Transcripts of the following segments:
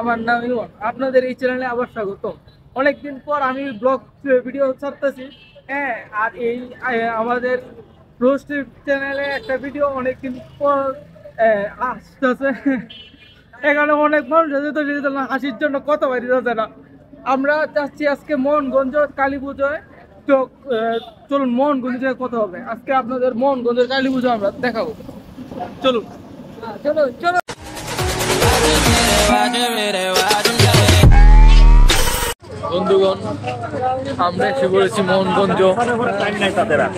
আমার নাম ইমন। আপনাদের এই চ্যানেলে আবার স্বাগতম। অনেকদিন পর আমি ব্লগ ভিডিও ছাড়তেছি। হ্যাঁ আর এই আমাদের রোস্টের চ্যানেলে একটা ভিডিও অনেকদিন পর আসতেছে। এখানে অনেক মানুষ আছে তো সেই জন্য হাসির জন্য কত বাড়ি যাচ্ছে না। আমরা যাচ্ছি আজকে মোহনগঞ্জ কালী পুজোয়। তো চলুন মোহনগঞ্জ কথা হবে। আজকে আপনাদের মোহনগঞ্জের কালী পুজো আমরা দেখাবো। চলুন। চলো চলো বন্ধুগণ, আমরা এসে পড়েছি মোহনগঞ্জ।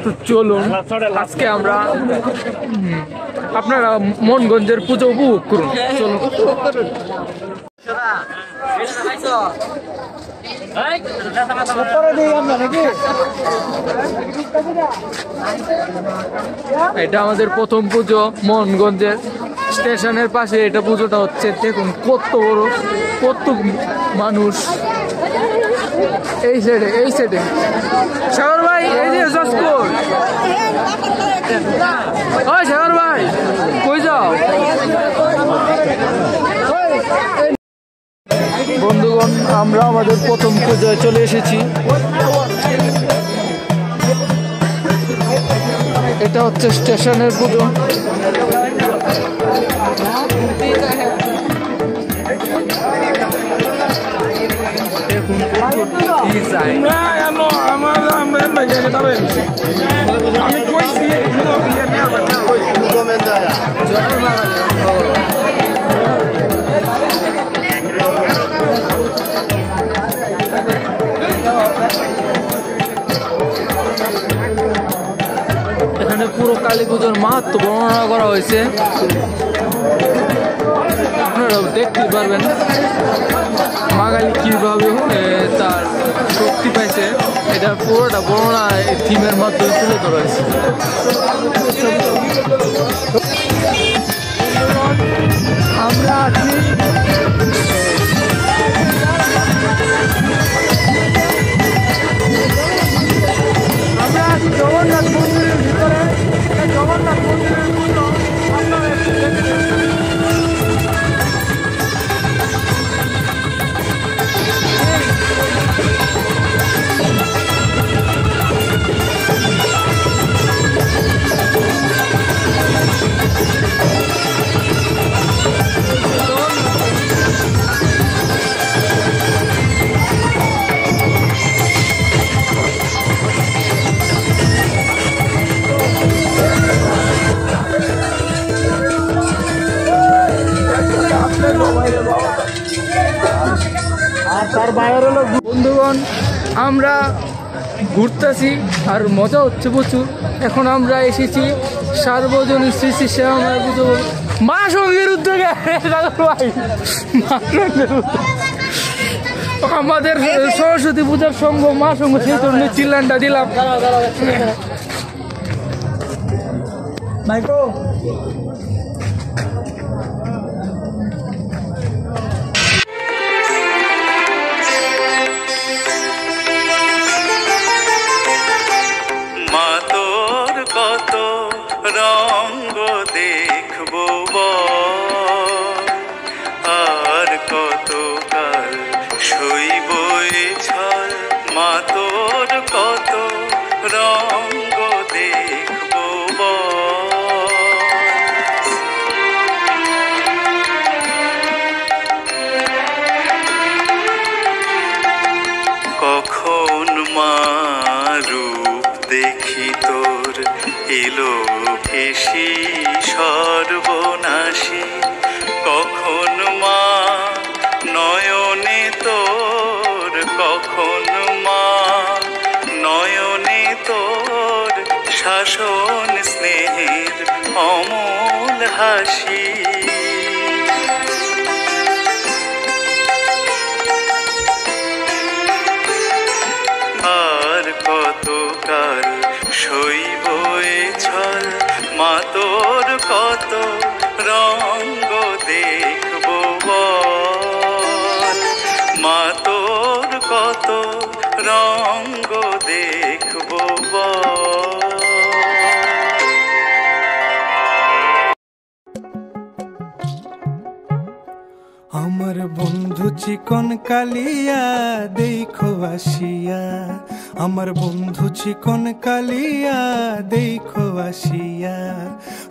তো চলুন, আজকে আমরা আপনারা মোহনগঞ্জের পুজো উপভোগ করুন। চলুন। এটা আমাদের প্রথম পুজো মোহনগঞ্জের। স্টেশনের পাশে এটা পুজোটা হচ্ছে। দেখুন কত বড়, কত মানুষ। এই সাইডে এই সাইডে সাগর ভাই, এই যে জসকোর ওই সাগর ভাই, কই যাও? বন্ধুগণ, আমরা আমাদের প্রথম পুজোয় চলে এসেছি। এটা হচ্ছে স্টেশনের পুজো। Design. Nah, I'm not. I'm not. I'm not. I'm not. I'm not. I'm not. Kali পুজোর মাহাত্ম বর্ণনা করা হয়েছে। আপনারা দেখতে পারবেন বাঙালি কীভাবে এ, তার শক্তি পাইছে। এটা পুরোটা বর্ণনা থিমের মাধ্যমে তুলে ধরা হয়েছে। আমরা বন্ধুগণ আমরা ঘুরতেছি আর মজা হচ্ছে প্রচুর। এখন আমরা এসেছি সার্বজনীন শ্রী শ্রী শ্যামার পুজো মা সঙ্গের উদ্যোগে। আমাদের সরস্বতী পূজার সঙ্গ মা সঙ্গ সেই জন্য চিল্লানটা দিলাম। মাইকো মা তোর কত রঙ্গ দেখব কখন মা রূপ দেখি তোর? এলো কেশি সর্বনাশী। শাসন স্নেহের অমল হাসি। আর কত কাল সইব এ ছল, মা তোর কত রঙ্গ দেখব বল। মা তোর কত রঙ্গ দেখব চিকন কালিয়া, দেখো আসিয়া। আমার বন্ধু চিকন কালিয়া, দেখো আসিয়া।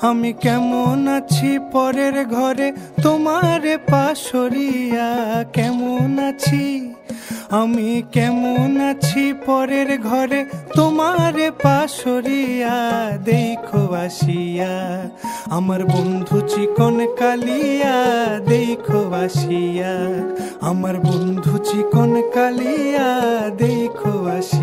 আমি কেমন আছি পরের ঘরে, তোমার পাশরিয়া কেমন আছি? আমি কেমন আছি পরের ঘরে? তোমার পাশরিয়া, দেখো আসিয়া। আমার বন্ধু চিকন কালিয়া, দেখো আসিয়া। আমার বন্ধু চিকন কালিয়া, দেখো আসিয়া।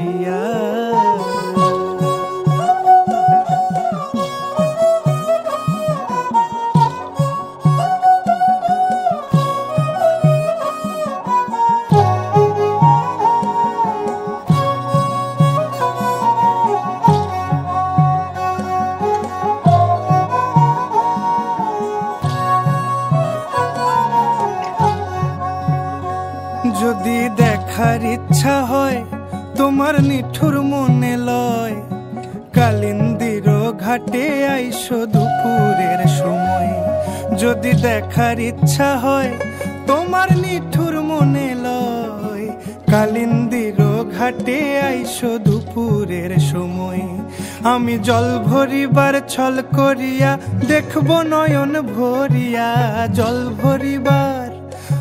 দেখার ইচ্ছা হয়, তোমার নিঠুর মনে লয়। কালিন্দির ঘাটে আইসো দুপুরের সময়। যদি দেখার ইচ্ছা হয়, তোমার নিঠুর মনে লয়। কালিন্দির ঘাটে আইসো দুপুরের সময়। আমি জল ভরিবার ছল করিয়া, দেখব নয়ন ভরিয়া, জল ভরিবার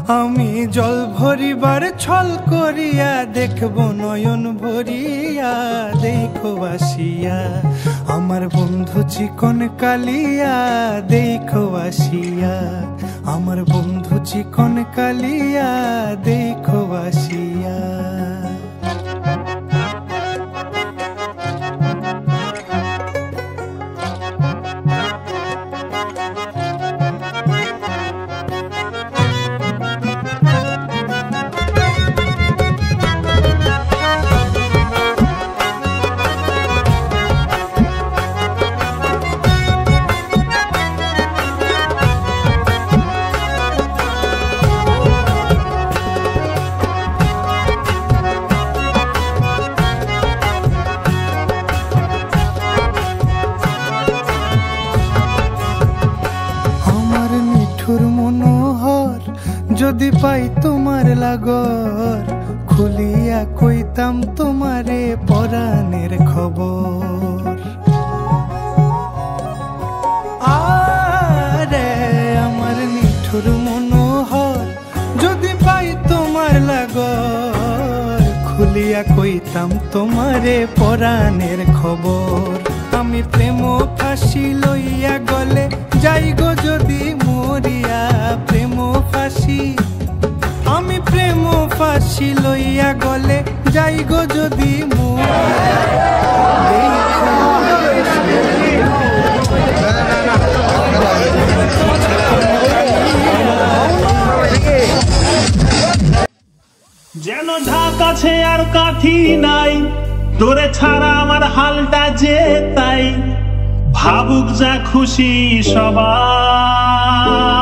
আমি জল ভরিবার ছল করিয়া দেখব নয়ন ভরিয়া, দেখো আসিয়া। আমার বন্ধু চিকন কালিয়া, দেখো আসিয়া। আমার বন্ধু চিকন কালিয়া, দেখো আসিয়া। যদি পাই তোমার লাগর, খুলিয়া কইতাম তোমারে পরাণের খবর। আরে আমার মিঠুর মনোহর, যদি পাই তোমার লাগর, খুলিয়া কইতাম তোমারে পরাণের খবর। আমি প্রেম ফাঁসি লইয়া গলে যাই গো যদি মরিয়া ফাঁসি। আমি প্রেম ফাঁসি লইয়া গলে যাই গো যদি মরিয়া যেন ঢাক আছে আর কাঠি নাই, তোরে ছাড়া আমার হালটা যে তাই। ভাবুক যা খুশি সবাই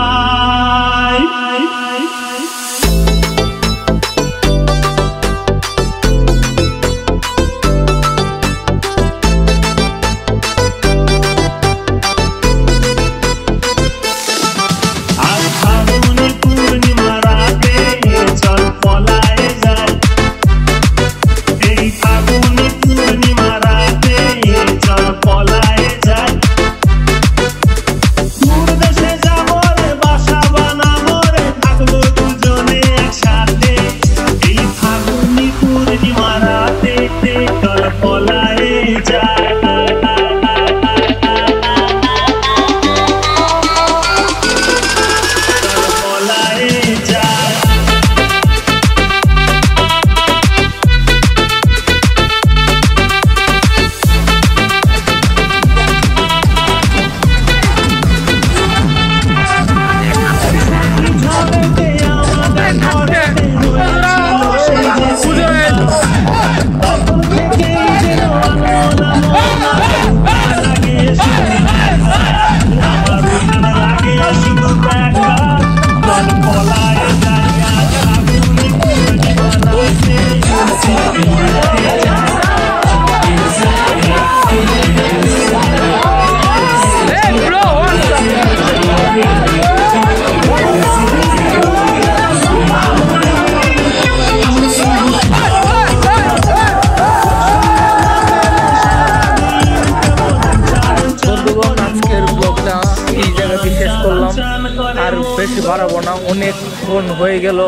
হয়ে গেল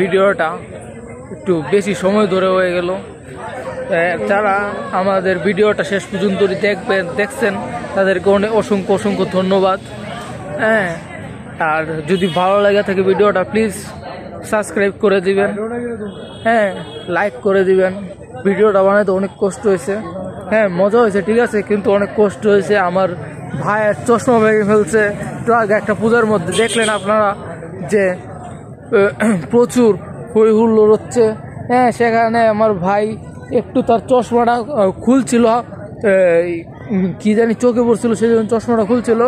ভিডিওটা একটু বেশি সময় ধরে হয়ে গেল। যারা আমাদের ভিডিওটা শেষ পর্যন্ত দেখবেন, দেখছেন, তাদেরকে অনেক অসংখ্য অসংখ্য ধন্যবাদ। হ্যাঁ আর যদি ভালো লাগে থাকে ভিডিওটা, প্লিজ সাবস্ক্রাইব করে দিবেন। হ্যাঁ লাইক করে দিবেন। ভিডিওটা বানাতে অনেক কষ্ট হয়েছে। হ্যাঁ মজা হয়েছে, ঠিক আছে, কিন্তু অনেক কষ্ট হয়েছে। আমার ভাইয়ের চশমা ভেঙে ফেলছে। একটু আগে একটা পূজার মধ্যে দেখলেন আপনারা যে প্রচুর হই হুল্লোড় হচ্ছে। হ্যাঁ সেখানে আমার ভাই একটু তার চশমাটা খুলছিল। কি জানি চোখে পড়ছিল, সেই জন্য চশমাটা খুলছিল।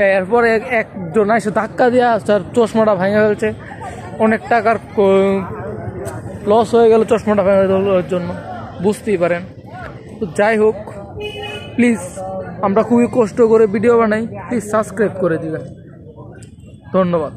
এরপরে এক- একজন এসে ধাক্কা দেওয়া তার চশমাটা ভেঙে ফেলছে। অনেক টাকার লস হয়ে গেল চশমাটা ভেঙে দেওয়ার জন্য। বুঝতেই পারেন। তো যাই হোক প্লিজ আমরা খুবই কষ্ট করে ভিডিও বানাই। প্লিজ সাবস্ক্রাইব করে দিবেন। ধন্যবাদ।